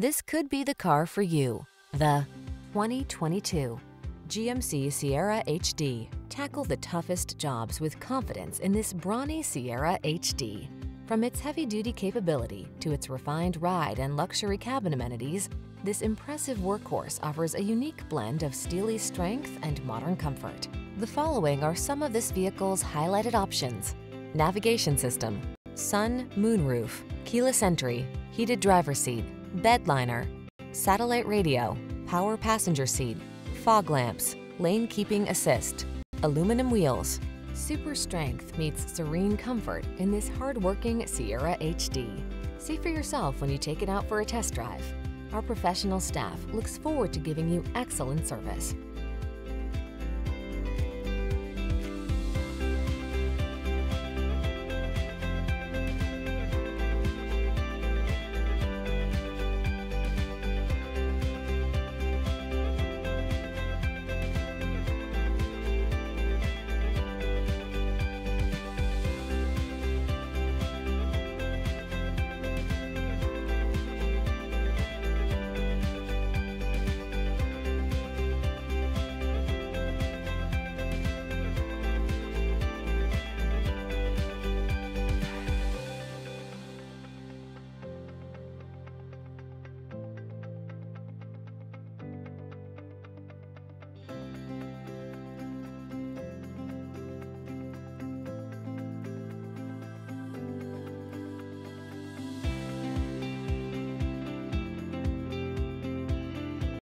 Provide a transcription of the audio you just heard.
This could be the car for you. The 2022 GMC Sierra HD. Tackle the toughest jobs with confidence in this brawny Sierra HD. From its heavy-duty capability to its refined ride and luxury cabin amenities, this impressive workhorse offers a unique blend of steely strength and modern comfort. The following are some of this vehicle's highlighted options. Navigation system, sun, moonroof, keyless entry, heated driver seat, bed liner, satellite radio, power passenger seat, fog lamps, lane keeping assist, aluminum wheels. Super strength meets serene comfort in this hard-working Sierra HD. See for yourself when you take it out for a test drive. Our professional staff looks forward to giving you excellent service.